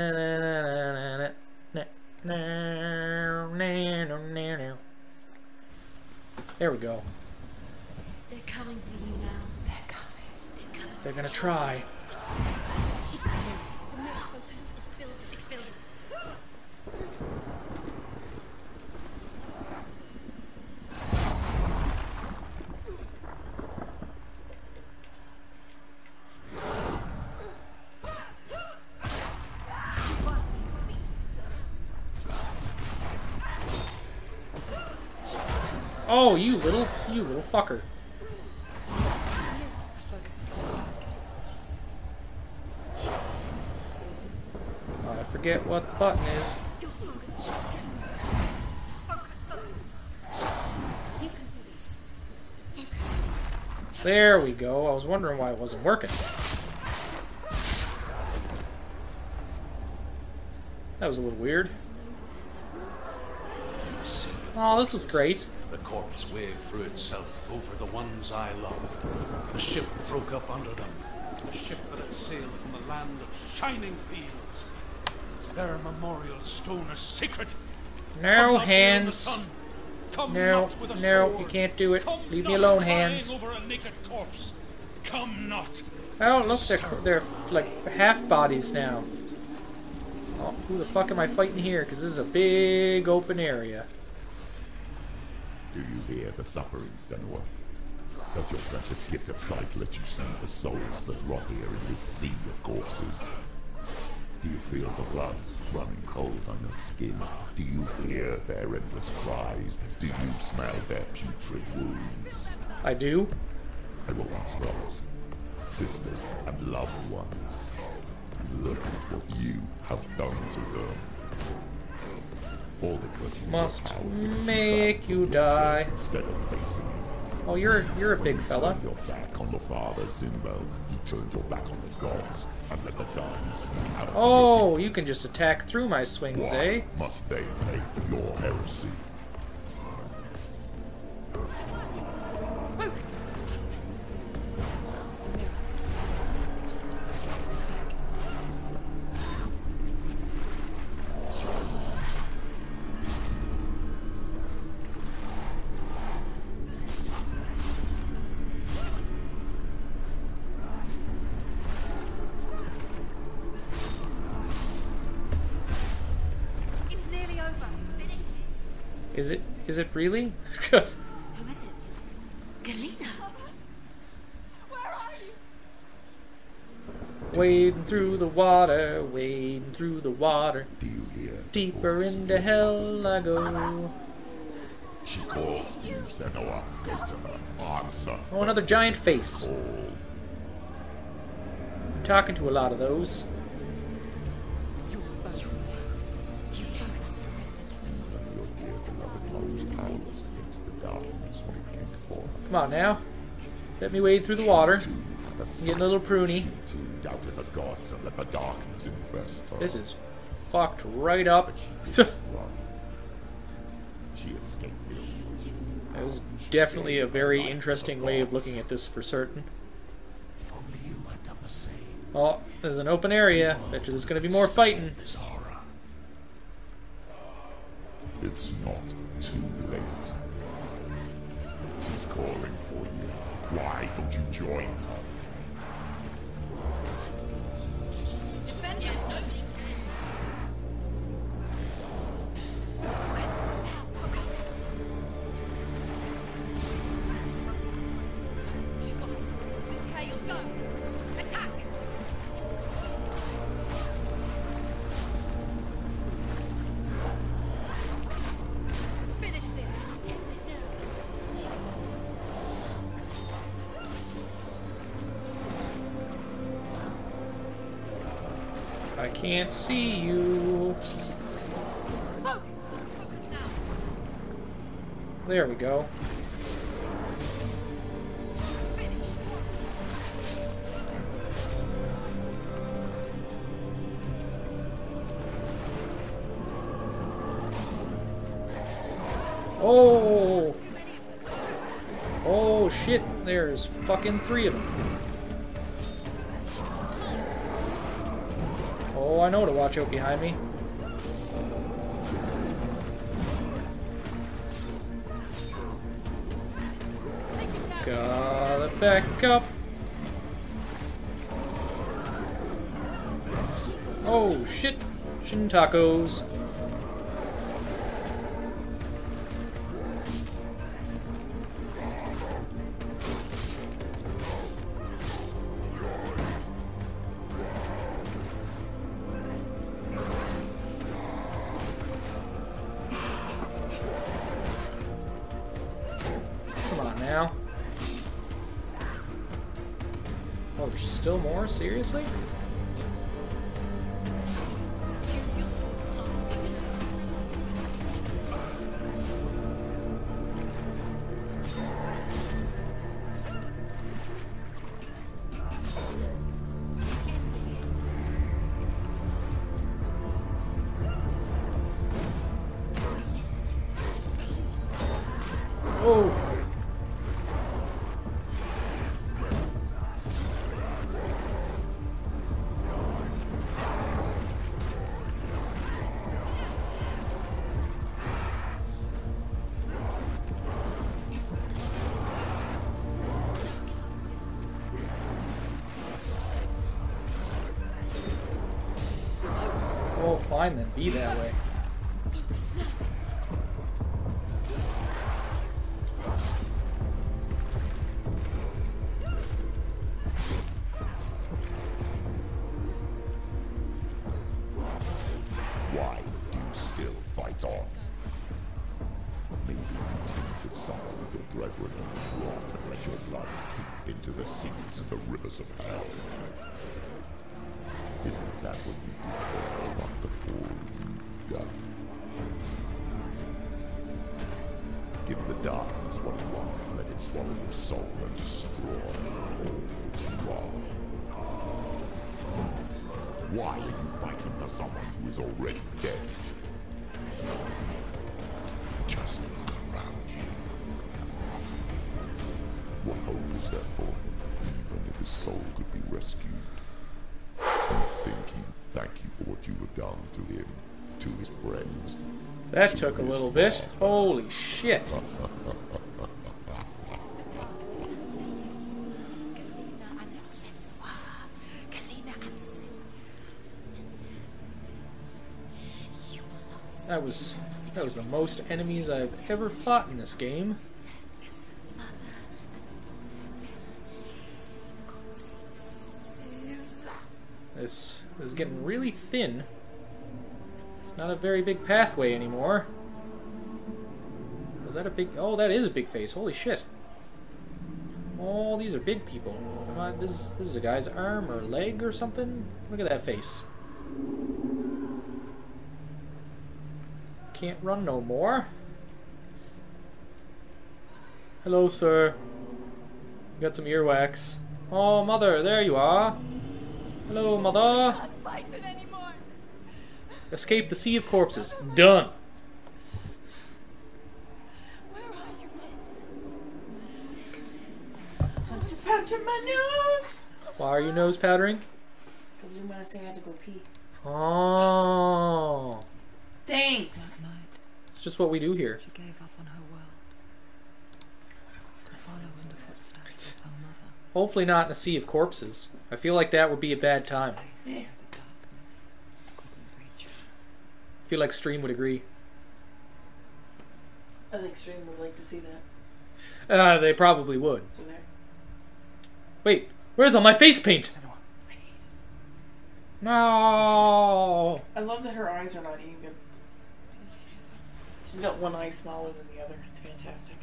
There we go. They're coming for you now. They're coming. They're coming. They're gonna try. Keep going. The mirror focus is building. It's building. Oh, you little, you little fucker. Oh, I forget what the button is. There we go. I was wondering why it wasn't working. That was a little weird. Oh, this is great. The corpse waved through itself over the ones I loved. The ship broke up under them. The ship that had sailed from the land of shining fields. Their memorial stone is sacred. Come No the hands. Come No, no, sword. you can't do it. Come Leave me alone, hands. Over a naked corpse. Come not. Oh, look, they're, they're like half bodies now. Oh, who the fuck am I fighting here? Because this is a big open area. Do you hear the suffering, Senua? Does your precious gift of sight let you see the souls that rot here in this sea of corpses? Do you feel the blood running cold on your skin? Do you hear their endless cries? Do you smell their putrid wounds? I do. They were once brothers, sisters, and loved ones. And look at what you have done to them. All because you Must make you die. Instead of facing it. Oh, you're you're a big fella. Turned your back on the father, Zynbel. You turned your back on the gods and let the out Oh, you can just attack through my swings, Why eh? must they pay for your heresy? Is it really? Who is it? Galena. Where are you? wading through the water, wading through the water. Do you hear? the Deeper into hell I go. She calls you, Senua. Go to her. Answer. Oh, another giant face. I'm talking to a lot of those. Come on now. Let me wade through the water. A Getting a little pruny. She too doubted the gods and let the darkness infest her. This is fucked right up. That did not run. She escaped the illusion. was definitely a very interesting way of looking at this for certain. If only you had done the same. Oh, there's an open area. Bet you there's gonna be more fighting. It's not can't see you. There we go. Oh! Oh shit, there's fucking three of them. Oh, I know to watch out behind me. Gotta back up. Oh shit! Shin tacos. Now. Oh, still more? Seriously? Fine then. Be that way. Why are you fighting for someone who is already dead? Just look around you. What hope is there for him, even if his soul could be rescued? You think he'd thank you for what you have done to him, to his friends? That took a little bit. Holy shit. That was that was the most enemies I've ever fought in this game. This, is getting really thin. It's not a very big pathway anymore. Is that a big... Oh, that is a big face. Holy shit. Oh, these are big people. Come on, this, this is a guy's arm or leg or something? Look at that face. Can't run no more. Hello, sir. You got some earwax. Oh, mother, there you are. Hello, mother. can't fight it anymore. Escape the sea of corpses. Done. Where are you? Time to powder my nose. Why are you nose powdering? Because when I say I had to go pee. Oh. Thanks. That night, It's just what we do here. she gave up on her world to follow in the footsteps of her mother. Hopefully not in a sea of corpses. I feel like that would be a bad time. Yeah. The darkness couldn't reach her. I feel like Stream would agree. I think Stream would like to see that. Uh, they probably would. So there. Wait, where's all my face paint? I hate it. No. I love that her eyes are not even. She's got one eye smaller than the other. It's fantastic.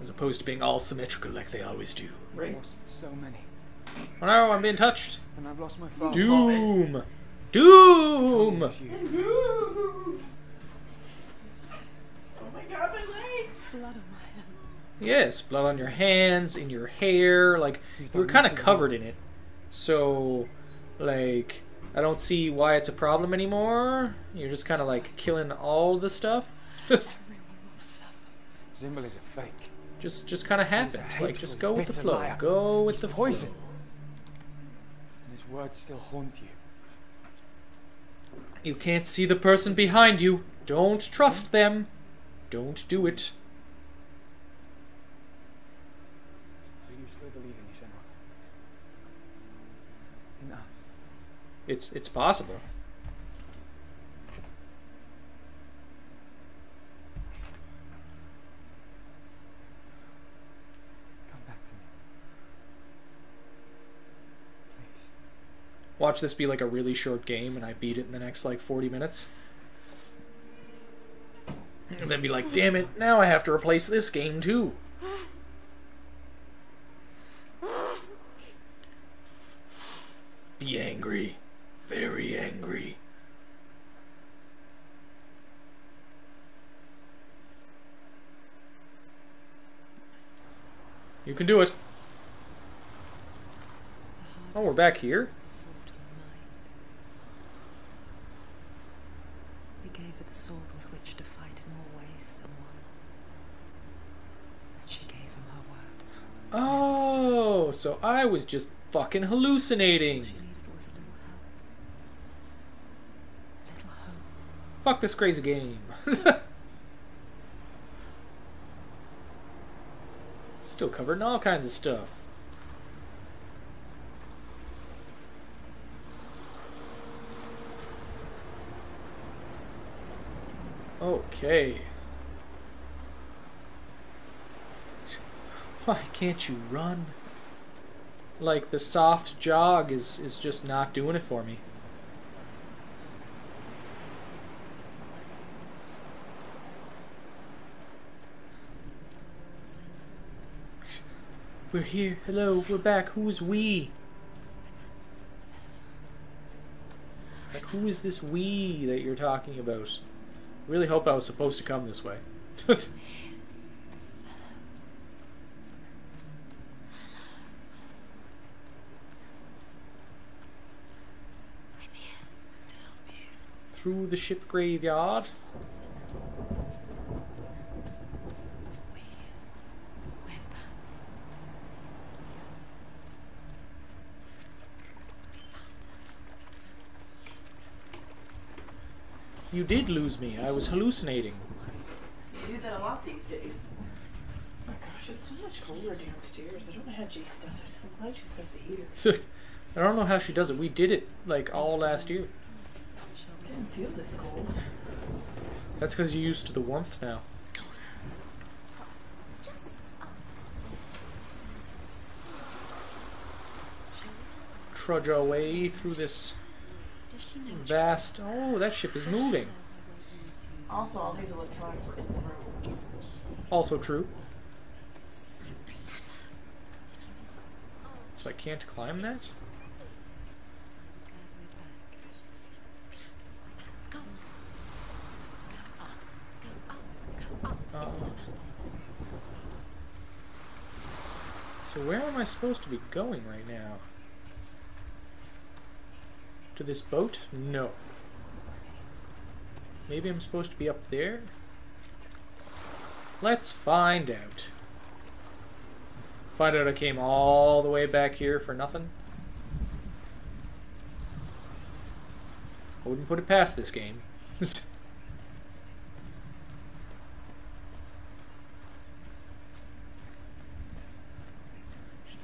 As opposed to being all symmetrical like they always do. Right? lost so many. Oh no, I'm being touched. And I've lost my father. Doom. Doom. Lose you. Oh my god, my legs! blood on my hands. Yes, blood on your hands, in your hair. Like You've were kind of covered in it, so like I don't see why it's a problem anymore. You're just kind of like killing all the stuff. just, Everyone will suffer. Zynbel is a fake. just, just kind of happened. Like just go with the flow. liar. Go with He's the poison. flow. And his words still haunt you. You can't see the person behind you. Don't trust them. Don't do it. Do you still believe in me, Senua? In us? It's it's possible. Come back to me. Please. Watch this be like a really short game and I beat it in the next like 40 minutes. And then be like, damn it, now I have to replace this game too. Be angry. Very angry. You can do it. Oh, we're back here? We gave her the sword with which to fight in more ways than one. And she gave him her word. Oh, so I was just fucking hallucinating. She needed was a little help. A little hope. Fuck this crazy game. Still covered in all kinds of stuff. Okay. Why can't you run? Like the soft jog is is just not doing it for me. We're here. Hello, we're back. Who's we? Like, who is this we that you're talking about? Really hope I was supposed to come this way. Through the ship graveyard. We, we're back. We found her. You did lose me. I was hallucinating. You do that a lot these days. Oh my gosh, it's so much colder downstairs. I don't know how Jace does it. I'm glad she's got the heater. I don't know how she does it. We did it like all last year. I didn't feel this cold. That's because you're used to the warmth now. Trudge our way through this vast. Oh, that ship is moving. Also, all these electronics were in the room. Also true. So I can't climb that? Uh, so where am I supposed to be going right now? To this boat? No. Maybe I'm supposed to be up there? Let's find out. Find out I came all the way back here for nothing? I wouldn't put it past this game.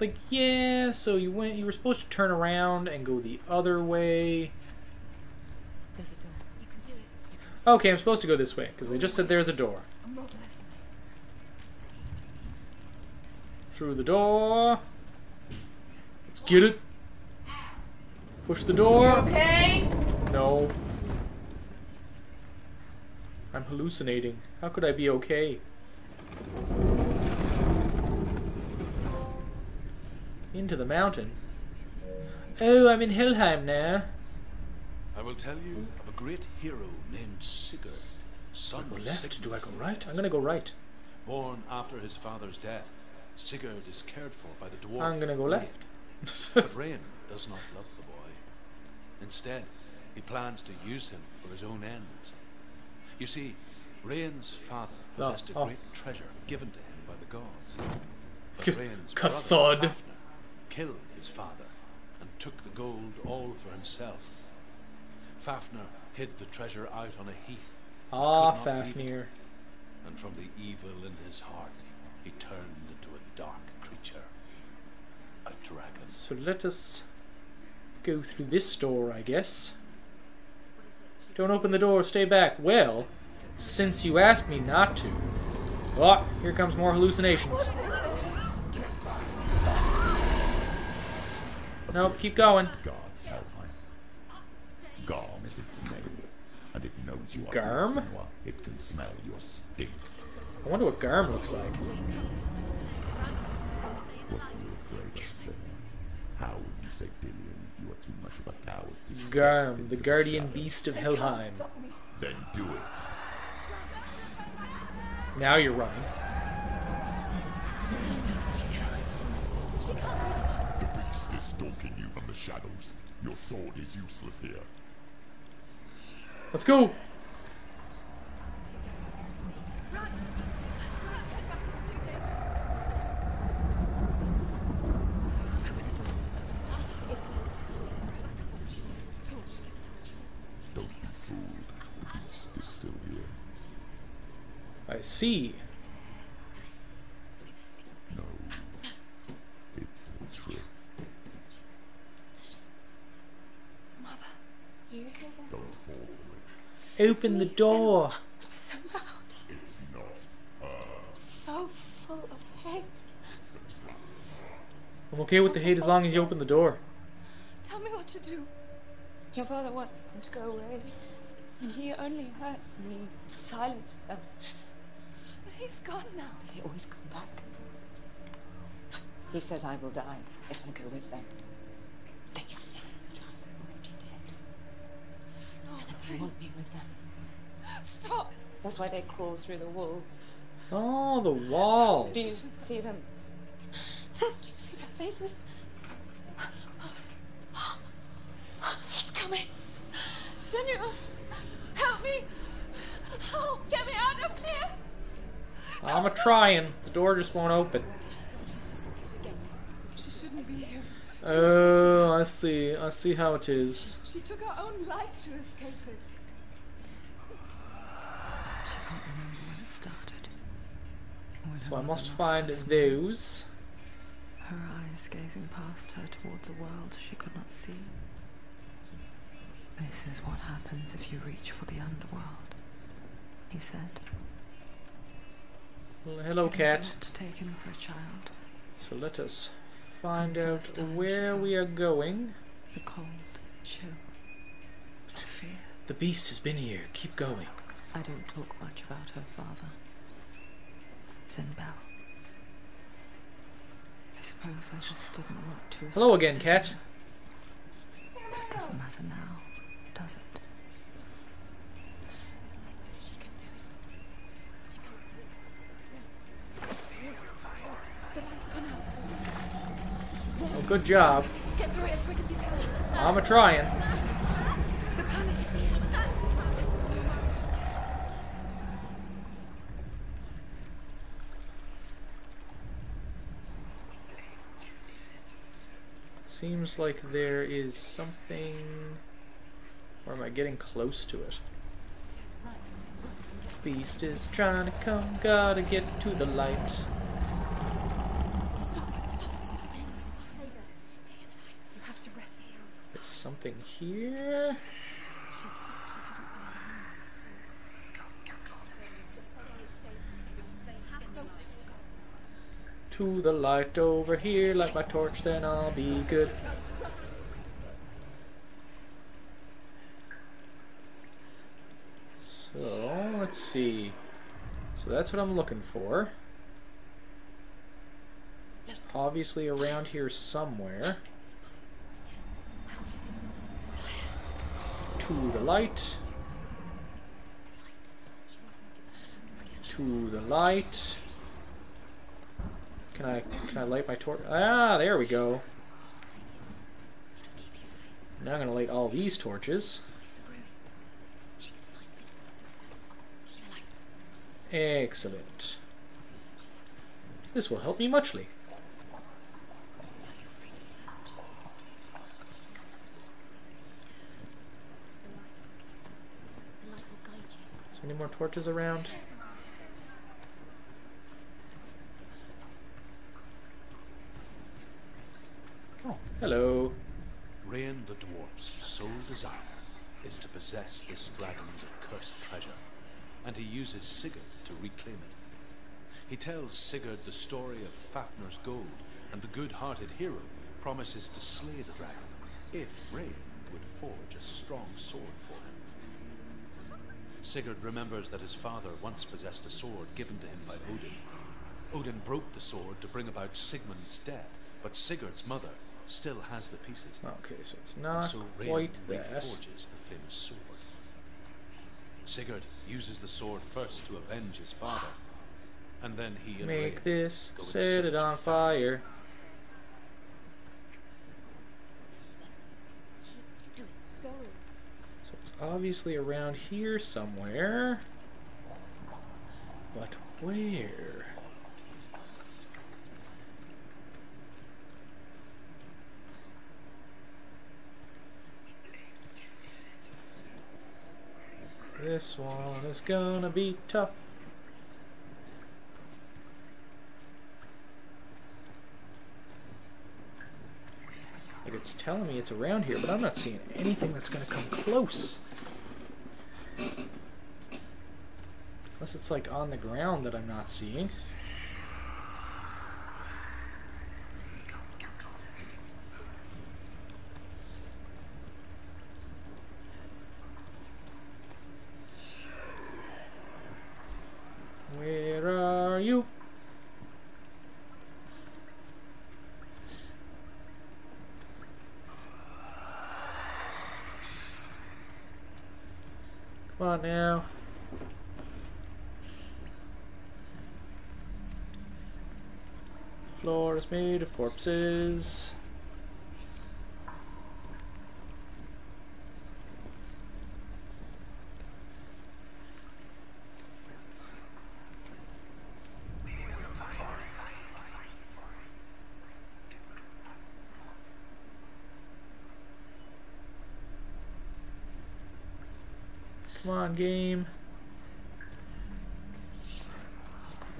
like, yeah, so you went you were supposed to turn around and go the other way. There's a door. You can do it. You can Okay, I'm supposed to go this way, because they just said there's a door. I'm not listening. Through the door. Let's get it. Push the door. Okay. No. I'm hallucinating. How could I be okay? Into the mountain. Oh, I'm in Helheim now. I will tell you of a great hero named Sigurd, son Go left? Do I go right? I'm gonna go right. Born after his father's death, Sigurd is cared for by the dwarf. I'm gonna go Rain. left. But Rain does not love the boy. Instead, he plans to use him for his own ends. You see, Rain's father Oh, possessed a oh. great treasure given to him by the gods. But Rain's brother, killed his father and took the gold all for himself. Fafnir hid the treasure out on a heath, Ah, Could not leave it. Fafnir. and from the evil in his heart, he turned into a dark creature, a dragon. So let us go through this door, I guess. Don't open the door, stay back. Well, since you asked me not to. Oh, here comes more hallucinations. Nope, keep going. Garm is its name, and it knows you are Garm? It can smell your stink. I wonder what Garm looks like. What are you afraid of, Senua? How would you say Dillion if you are too much of a coward to Garm, the guardian shadows? beast of Helheim. Then do it. Now you're running. Shadows. Your sword is useless here. Let's go. Don't be fooled. The beast is still here. I see. No. It's a trick. Do you hear that? Don't fall for Open the door. Oh, so loud. It's not so full of hate. I'm okay with the hate as long as you open the door. Tell me what to do. Your father wants them to go away, and he only hurts me to silence them. But he's gone now. They always come back. He says I will die if I go with them. They say that I'm already dead. No, they want me with them. Stop! That's why they crawl through the walls. Oh, the walls. Do you see them? Do you see their faces? He's coming. Senua, help me. Help, get me out of here. I'm a trying. The door just won't open. She shouldn't be here. Oh, I see. I see how it is. She took her own life to escape it. She can't remember when it started. When So I must find her son. those. Her eyes gazing past her towards a world she could not see. This is what happens if you reach for the underworld, he said. Well, Hello, It cat. to take in for a child. So let us find out where we are going. The cold, chill, the fear. The beast has been here. Keep going. I don't talk much about her father. Zynbel. I suppose I just didn't want to. Hello again, cat. That doesn't matter now, does it? She can do I'm a trying. Seems like there is something. Or am I getting close to it? Beast is trying to come, gotta get to the light. Stop. Stop. Stay there. Stay in the light. You have to rest here. There's something here. To the light over here, light my torch, then I'll be good. So, let's see. So that's what I'm looking for. Obviously around here somewhere. To the light. To the light. Can I can I light my torch? Ah, there we go. Now I'm gonna light all these torches. Excellent. This will help me muchly. There any more torches around? Oh, hello. Rain the dwarf's sole desire is to possess this dragon's accursed treasure, and he uses Sigurd to reclaim it. He tells Sigurd the story of Fafnir's gold, and the good-hearted hero promises to slay the dragon if Rain would forge a strong sword for him. Sigurd remembers that his father once possessed a sword given to him by Odin. Odin broke the sword to bring about Sigmund's death, but Sigurd's mother still has the pieces. Okay, so it's not so quite that. reforges the famous sword. Sigurd uses the sword first to avenge his father, and then he and Make Rain this, set it on fire. Do it. Go. So it's obviously around here somewhere. But where? This one is gonna be tough. Like it's telling me it's around here, but I'm not seeing anything that's gonna come close. Unless it's like on the ground that I'm not seeing. Where are you? On now. Floor is made of corpses. Come on, game.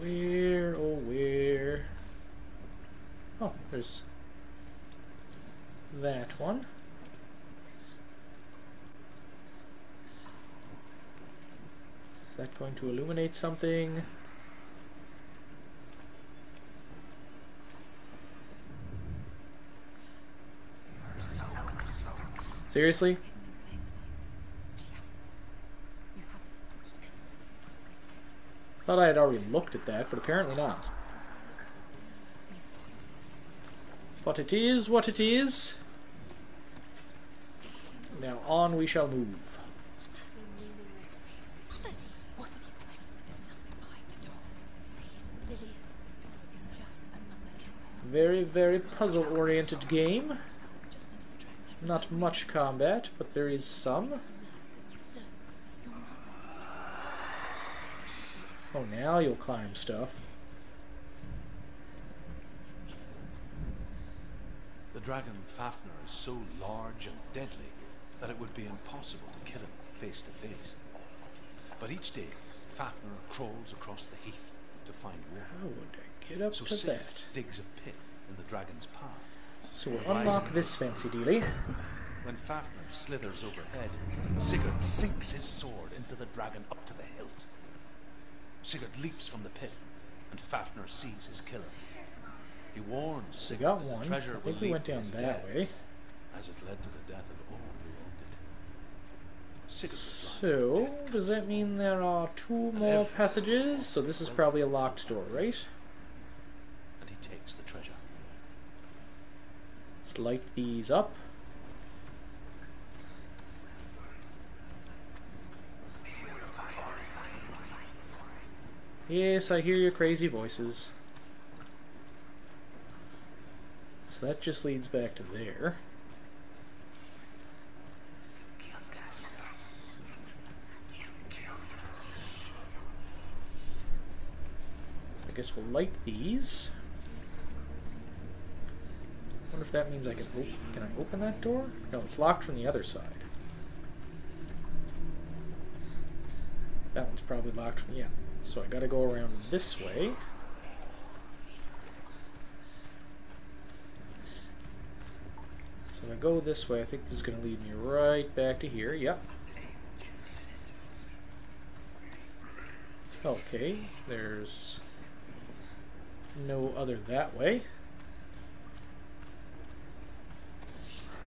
Where, oh, where? Oh, there's that one. Is that going to illuminate something? Seriously? Thought I had already looked at that, but apparently not. What it is, what it is. Now on we shall move. Very, very puzzle-oriented game. Not much combat, but there is some. Oh, now you'll climb stuff. The dragon Fafnir is so large and deadly that it would be impossible to kill him face to face. But each day, Fafnir crawls across the heath to find water. How would I get up So to Sigurd that? digs a pit in the dragon's path. So we'll unlock this fancy dealy. When Fafnir slithers overhead, Sigurd sinks his sword into the dragon up to the hilt. Sigurd leaps from the pit, and Fafnir sees his killer. He warns Sigurd got one. the I treasure will think we went down that way. as it led to the death of all who owned it. Sigurd So, does that mean there are two more passages? So this is probably a locked door, right? and he takes the treasure. Let's light these up. Yes, I hear your crazy voices. So that just leads back to there. I guess we'll light these. wonder if that means I can open. Can I open that door? No, it's locked from the other side. That one's probably locked. from, Yeah. So I gotta go around this way. So I go this way, I think this is gonna lead me right back to here. Yep. Okay, there's no other that way.